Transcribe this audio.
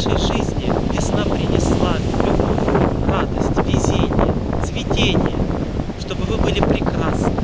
вашей жизни весна принесла любовь, радость, везение, цветение, чтобы вы были прекрасны.